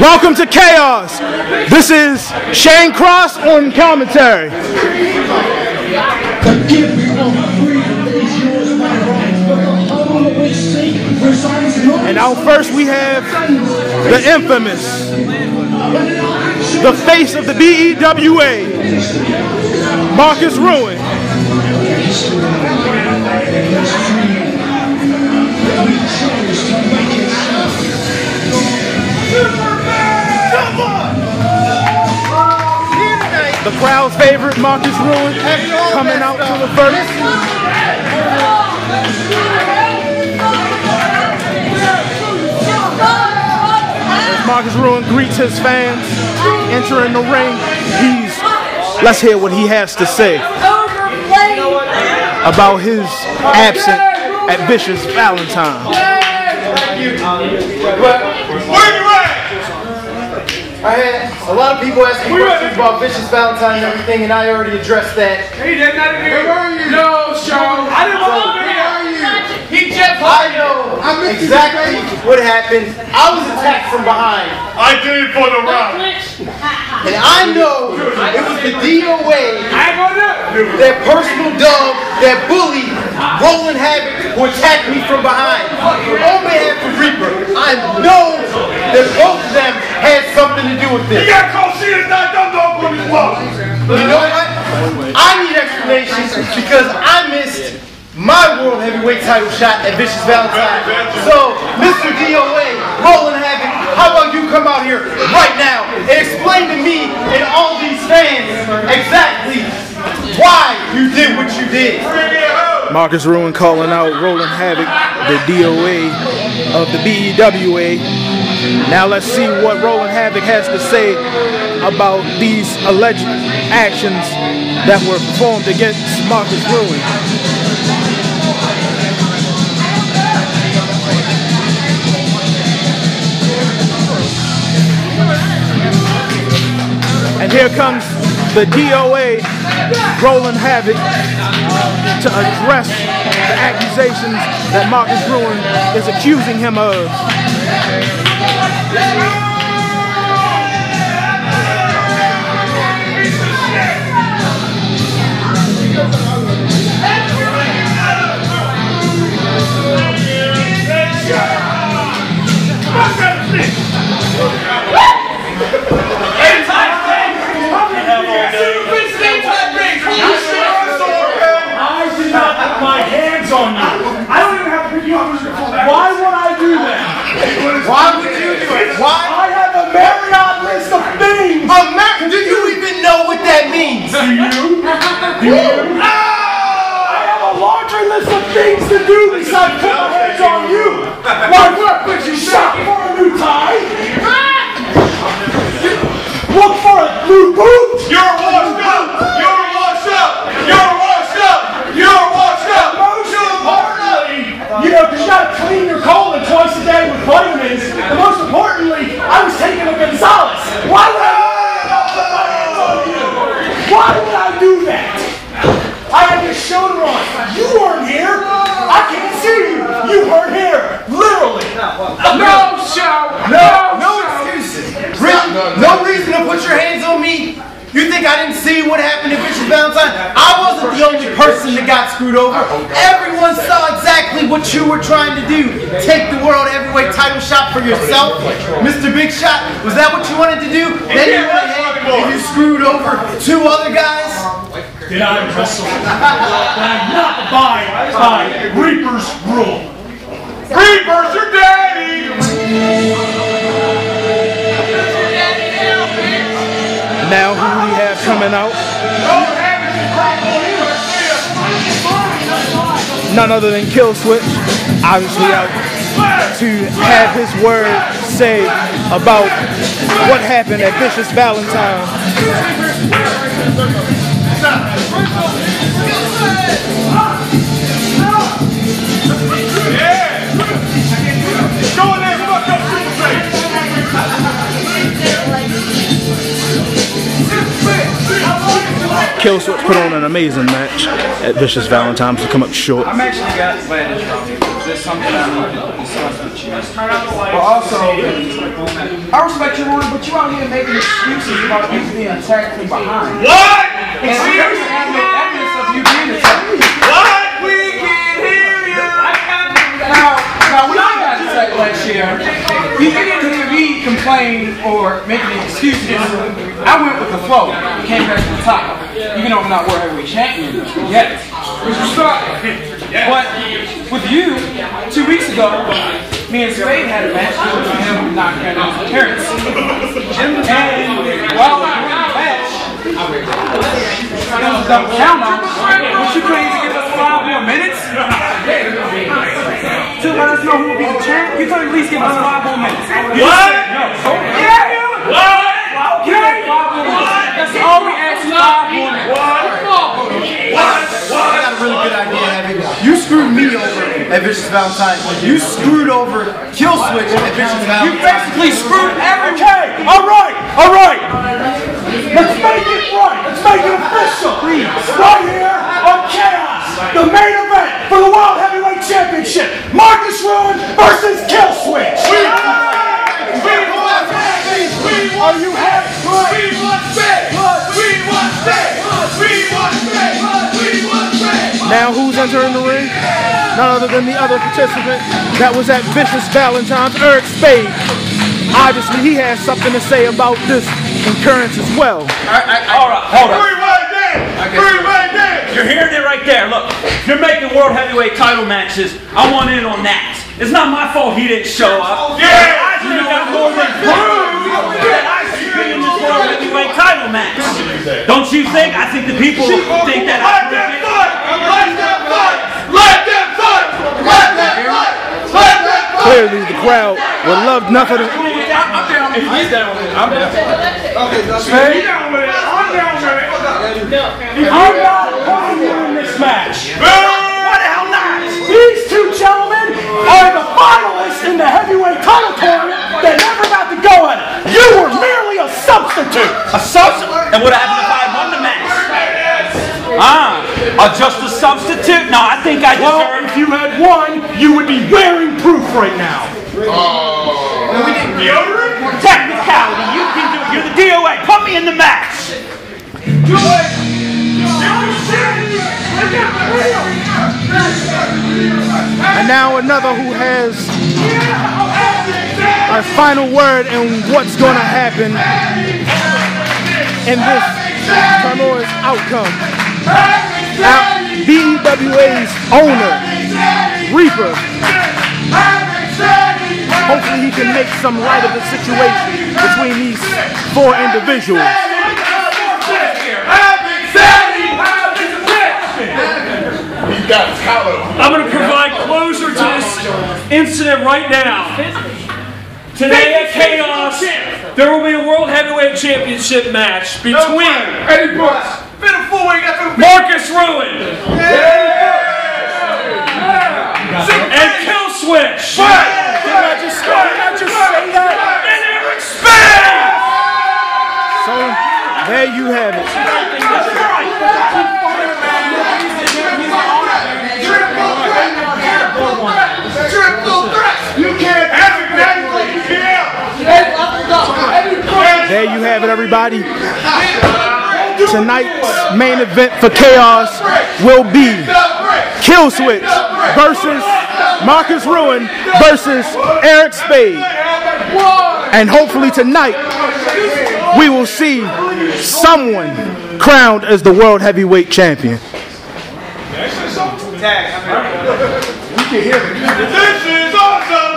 Welcome to Chaos. This is Shane Cross on commentary. And out first we have the infamous, the face of the BEWA, Marcus Ruin. The crowd's favorite, Marcus Ruin, coming out to the first. As Marcus Ruin greets his fans, entering the ring, he's, let's hear what he has to say about his absent at Vicious Valentine. Where you at? I had a lot of people asking questions about Vicious Valentine and everything, and I already addressed that. He did not even. Where are you? No, Sean. I didn't want to Where are you? He just. I know exactly what happened. I was attacked from behind, I did it for the round. and I know it was the DOA, I ain't gonna do it. that personal dog, that bully, Roland Havoc, who attacked me from behind. On behalf of Reaper, I know that both of them had something to do with You this. got cold shit and not dumb dog on his wall. You know what? I need explanations because I missed my world heavyweight title shot at Vicious Valentine. So, Mr. DOA, Roland Havoc, how about you come out here right now and explain to me and all these fans exactly why you did what you did? Marcus Ruin calling out Roland Havoc, the DOA of the BEWA. Now let's see what Roland Havoc has to say about these alleged actions that were performed against Marcus Ruin. And here comes the DOA, Roland Havoc, to address the accusations that Marcus Ruin is accusing him of. Why would I do that? Why would Why? I have a Marriott list of things. Oh, America, do you even know what that means? Do you? Do you? I have a laundry list of things to do besides put my hands on you. Like what? But you shop for a new tie? Look for a new boot? You're washed up. You're washed up. You're washed up. You're washed up. Most importantly, you know, 'cause you gotta clean your colon twice a day with vitamins. And most importantly, I was taking a Gonzalez. Why would I put my hands on you? Why would I do that? I had your shoulder on. You weren't here. I can't see you. You weren't here. Literally. No, show. No, no excuses. Really? No reason to put your hands on me? You think I didn't see what happened at Vicious Valentine? I wasn't the only person that got screwed over. Everyone saw exactly what you were trying to do. Take the world heavyweight title shot for yourself. Mr. Big Shot, was that what you wanted to do? Then you went ahead and you screwed over two other guys? Did I wrestle? Did I not abide by Reaper's rule? Reapers, your daddy. Coming out? None other than Kill Switch, obviously out to have his word say about what happened at Vicious Valentine. Kill Switch put on an amazing match at Vicious Valentine's to come up short. I'm actually got planned this wrong. Is this something I need to discuss with you? But also, I respect your word, but you out here making excuses about you being attacked from behind. What? And so there's no evidence of you being attacked. What? We can't hear you. Now, now when I got attacked last year, you didn't hear me complain or make any excuses. I went with the flow. Came back to the top. Even though I'm not world heavyweight champion yet. Which is But with you, two weeks ago, me and Spade had a match with him knocking out appearance. And while we were in the match, it was a double count on. But you couldn't even give us five more minutes to let us know who will be the champ. You could at least give us five more minutes. You What? no. Yeah. What? Okay. That's all we asked. Five more minutes. I got a really good idea, Heavy. You screwed me over at Vicious Valentine. You screwed over Kill Switch at Vicious You basically screwed everyone. Okay, all right, all right. Let's make it right. Let's make it official. Right here on Chaos, the main event for the World Heavyweight Championship. Marcus Ruin versus Kill Switch. Now who's entering the ring? None other than the other participant that was at Vicious Valentine's, Eric Spade. Obviously, he has something to say about this concurrence as well. Hold up, hold up. Free right there. Free right there. You're hearing it right there. Look, you're making world heavyweight title matches. I want in on that. It's not my fault he didn't show up. Yeah. I think got more than proved that I should be in this world heavyweight title match. Don't you think? I think the people think that I Let them fight. Let them fight. Let them fight. Clearly, the crowd would love nothing. Hey, I'm down with it. there. I'm not putting you in this match. What the hell not? These two gentlemen are the finalists in the heavyweight title tournament that never got to go at it. You were merely a substitute. A substitute? And what happened if I had won the match? Ah, uh, just a substitute? No, I think I Well, deserve. if you had one, you would be wearing proof right now. Oh. Technicality, you can do it. You're the DOA. Put me in the match. And now another who has a final word in what's going to happen in this tumultuous outcome. Now, BEWA's owner, Reaper, hopefully he can make some light of the situation between these four individuals. I'm going to provide closure to this incident right now. Today at Chaos, there will be a World Heavyweight Championship match between Eddie Brooks. Been a fool. Ain't got no Marcus Ruin and Kill Switch and Eric Spade. So there you have it. Triple threat. You can't have it, man. There you have it, everybody. Tonight's main event for Chaos will be Kill Switch versus Marcus Ruin versus Eric Spade. And hopefully tonight we will see someone crowned as the World Heavyweight Champion. This is awesome.